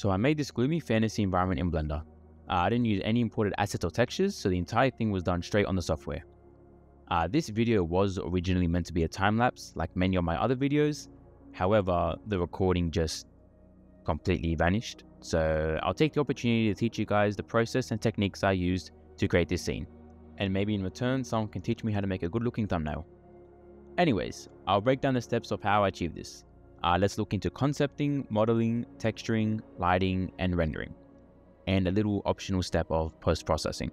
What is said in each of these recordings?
So I made this gloomy fantasy environment in Blender. Uh, I didn't use any imported assets or textures, so the entire thing was done straight on the software. Uh, this video was originally meant to be a time lapse, like many of my other videos. However, the recording just completely vanished. So I'll take the opportunity to teach you guys the process and techniques I used to create this scene. And maybe in return, someone can teach me how to make a good looking thumbnail. Anyways, I'll break down the steps of how I achieved this. Uh, let's look into concepting, modeling, texturing, lighting, and rendering, and a little optional step of post-processing.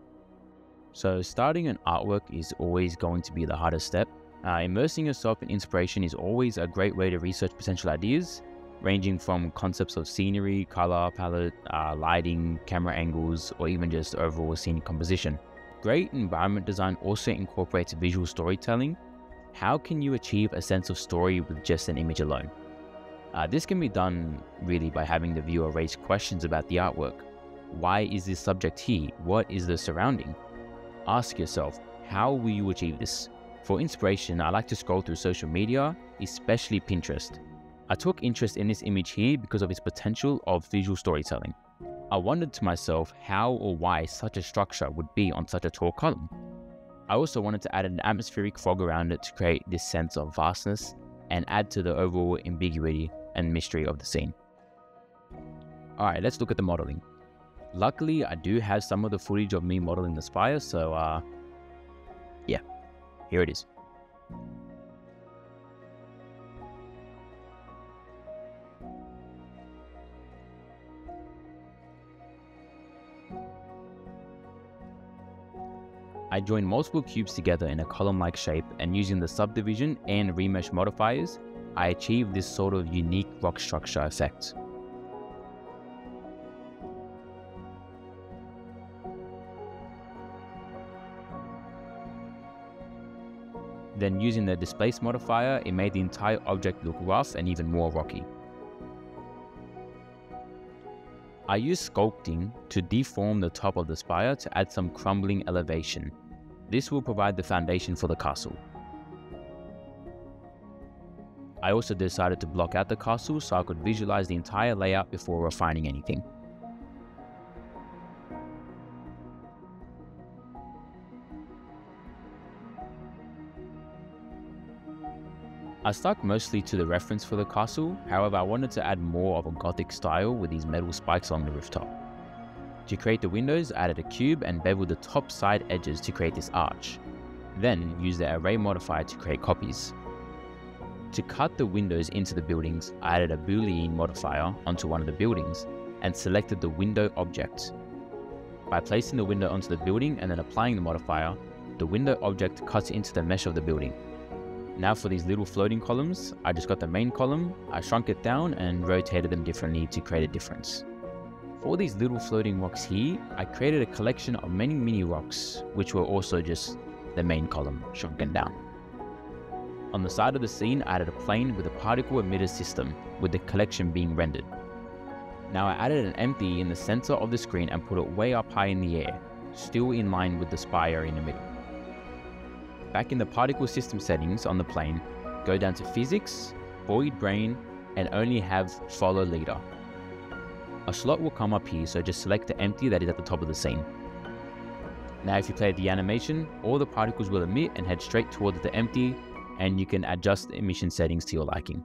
So starting an artwork is always going to be the hardest step. Uh, immersing yourself in inspiration is always a great way to research potential ideas, ranging from concepts of scenery, color palette, uh, lighting, camera angles, or even just overall scene composition. Great environment design also incorporates visual storytelling. How can you achieve a sense of story with just an image alone? Uh, this can be done really by having the viewer raise questions about the artwork. Why is this subject here? What is the surrounding? Ask yourself, how will you achieve this? For inspiration, I like to scroll through social media, especially Pinterest. I took interest in this image here because of its potential of visual storytelling. I wondered to myself how or why such a structure would be on such a tall column. I also wanted to add an atmospheric fog around it to create this sense of vastness and add to the overall ambiguity and mystery of the scene. Alright, let's look at the modeling. Luckily, I do have some of the footage of me modeling the spire, so uh, yeah, here it is. I joined multiple cubes together in a column-like shape and using the subdivision and remesh modifiers, I achieved this sort of unique rock structure effect. Then using the displace modifier, it made the entire object look rough and even more rocky. I used sculpting to deform the top of the spire to add some crumbling elevation. This will provide the foundation for the castle. I also decided to block out the castle so I could visualize the entire layout before refining anything. I stuck mostly to the reference for the castle, however I wanted to add more of a gothic style with these metal spikes on the rooftop. To create the windows, I added a cube and beveled the top side edges to create this arch. Then used the array modifier to create copies. To cut the windows into the buildings, I added a boolean modifier onto one of the buildings and selected the window object. By placing the window onto the building and then applying the modifier, the window object cuts into the mesh of the building. Now for these little floating columns, I just got the main column, I shrunk it down and rotated them differently to create a difference. For these little floating rocks here, I created a collection of many mini rocks, which were also just the main column shrunken down. On the side of the scene, I added a plane with a particle emitter system, with the collection being rendered. Now I added an empty in the center of the screen and put it way up high in the air, still in line with the spire in the middle. Back in the particle system settings on the plane, go down to physics, Boid Brain, and only have follow leader. A slot will come up here, so just select the empty that is at the top of the scene. Now if you play the animation, all the particles will emit and head straight towards the empty, and you can adjust the emission settings to your liking.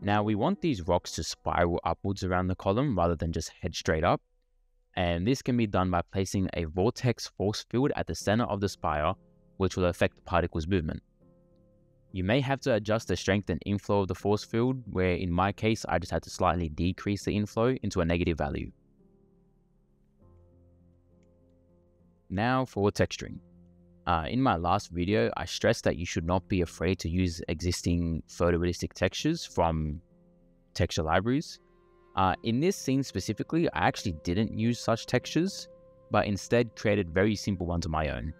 Now we want these rocks to spiral upwards around the column rather than just head straight up. And this can be done by placing a vortex force field at the center of the spire which will affect the particle's movement. You may have to adjust the strength and inflow of the force field, where in my case I just had to slightly decrease the inflow into a negative value. Now for texturing. Uh, in my last video, I stressed that you should not be afraid to use existing photorealistic textures from texture libraries. Uh, in this scene specifically, I actually didn't use such textures, but instead created very simple ones of my own.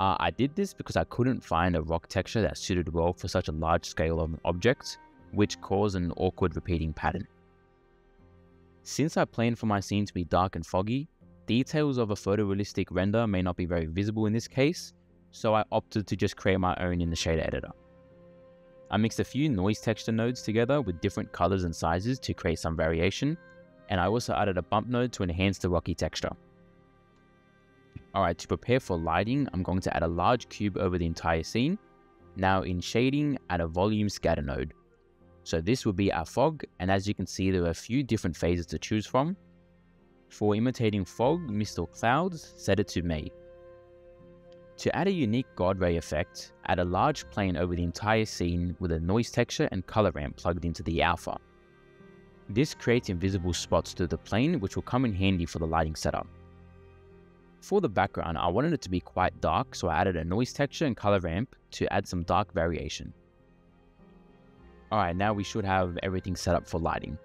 Uh, I did this because I couldn't find a rock texture that suited well for such a large scale of objects, which caused an awkward repeating pattern. Since I planned for my scene to be dark and foggy, details of a photorealistic render may not be very visible in this case, so I opted to just create my own in the shader editor. I mixed a few noise texture nodes together with different colors and sizes to create some variation, and I also added a bump node to enhance the rocky texture. Alright, to prepare for lighting, I'm going to add a large cube over the entire scene. Now in shading, add a volume scatter node. So this will be our fog, and as you can see, there are a few different phases to choose from. For imitating fog, mist or clouds, set it to Mie. To add a unique God Ray effect, add a large plane over the entire scene with a noise texture and color ramp plugged into the alpha. This creates invisible spots through the plane which will come in handy for the lighting setup. For the background, I wanted it to be quite dark so I added a noise texture and color ramp to add some dark variation. Alright, now we should have everything set up for lighting.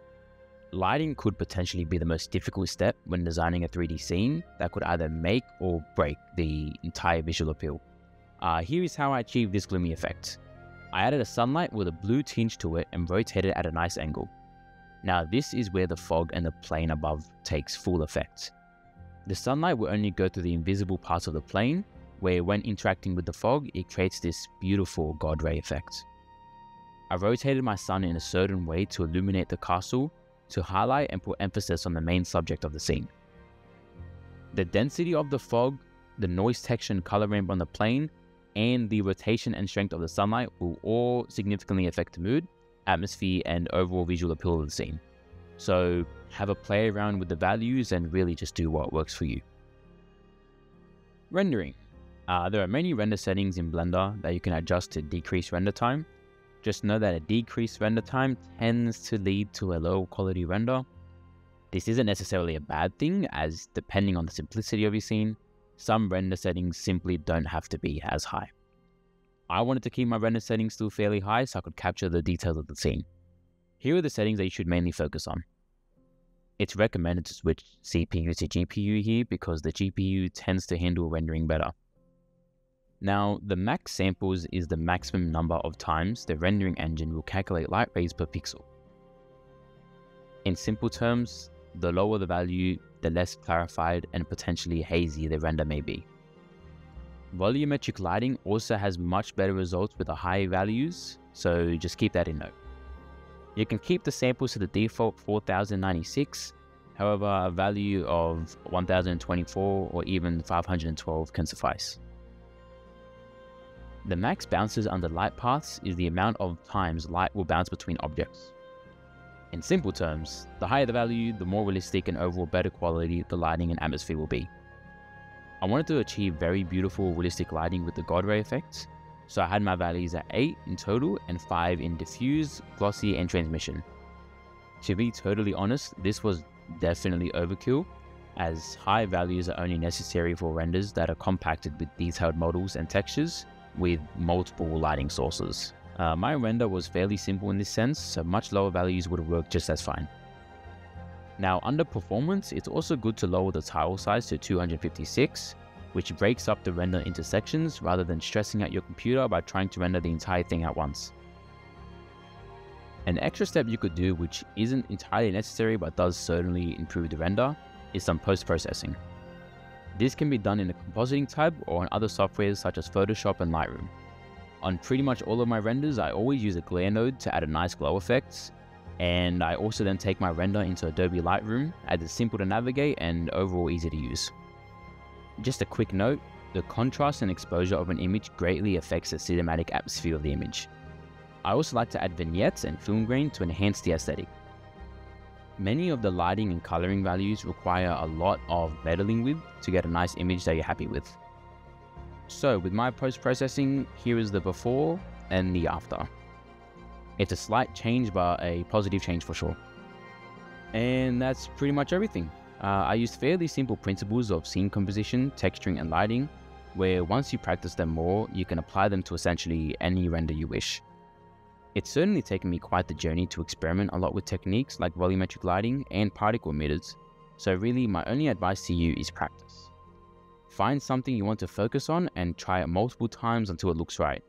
Lighting could potentially be the most difficult step when designing a 3D scene that could either make or break the entire visual appeal. Uh, here is how I achieved this gloomy effect. I added a sunlight with a blue tinge to it and rotated it at a nice angle. Now this is where the fog and the plane above takes full effect. The sunlight will only go through the invisible parts of the plane, where when interacting with the fog, it creates this beautiful God ray effect. I rotated my sun in a certain way to illuminate the castle to highlight and put emphasis on the main subject of the scene. The density of the fog, the noise texture and color ramp on the plane, and the rotation and strength of the sunlight will all significantly affect the mood, atmosphere, and overall visual appeal of the scene. So have a play around with the values and really just do what works for you. Rendering. Uh, there are many render settings in Blender that you can adjust to decrease render time, just know that a decreased render time tends to lead to a low quality render. This isn't necessarily a bad thing as depending on the simplicity of your scene, some render settings simply don't have to be as high. I wanted to keep my render settings still fairly high so I could capture the details of the scene. Here are the settings that you should mainly focus on. It's recommended to switch CPU to GPU here because the GPU tends to handle rendering better. Now, the max samples is the maximum number of times the rendering engine will calculate light rays per pixel. In simple terms, the lower the value, the less clarified and potentially hazy the render may be. Volumetric lighting also has much better results with the high values, so just keep that in note. You can keep the samples to the default 4096, however a value of 1024 or even 512 can suffice. The max bounces under light paths is the amount of times light will bounce between objects. In simple terms, the higher the value, the more realistic and overall better quality the lighting and atmosphere will be. I wanted to achieve very beautiful realistic lighting with the God Ray effects, so I had my values at 8 in total and 5 in diffuse, glossy and transmission. To be totally honest, this was definitely overkill, as high values are only necessary for renders that are compacted with detailed models and textures, with multiple lighting sources. Uh, my render was fairly simple in this sense, so much lower values would work just as fine. Now under performance, it's also good to lower the tile size to 256, which breaks up the render into sections rather than stressing out your computer by trying to render the entire thing at once. An extra step you could do which isn't entirely necessary but does certainly improve the render is some post-processing. This can be done in the compositing tab or on other softwares such as Photoshop and Lightroom. On pretty much all of my renders, I always use a glare node to add a nice glow effect, and I also then take my render into Adobe Lightroom as it's simple to navigate and overall easy to use. Just a quick note, the contrast and exposure of an image greatly affects the cinematic atmosphere of the image. I also like to add vignettes and film grain to enhance the aesthetic. Many of the lighting and coloring values require a lot of meddling with to get a nice image that you're happy with. So with my post-processing, here is the before and the after. It's a slight change, but a positive change for sure. And that's pretty much everything. Uh, I used fairly simple principles of scene composition, texturing, and lighting, where once you practice them more, you can apply them to essentially any render you wish. It's certainly taken me quite the journey to experiment a lot with techniques like volumetric lighting and particle emitters, so really my only advice to you is practice. Find something you want to focus on and try it multiple times until it looks right.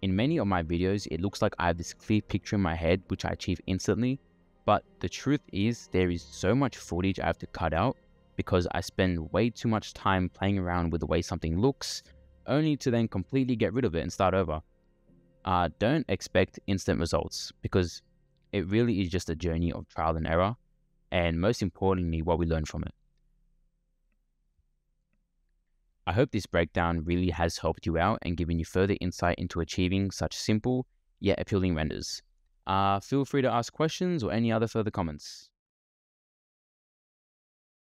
In many of my videos, it looks like I have this clear picture in my head which I achieve instantly, but the truth is there is so much footage I have to cut out because I spend way too much time playing around with the way something looks, only to then completely get rid of it and start over uh, don't expect instant results because it really is just a journey of trial and error. and most importantly, what we learn from it. I hope this breakdown really has helped you out and given you further insight into achieving such simple yet appealing renders. Uh, feel free to ask questions or any other further comments.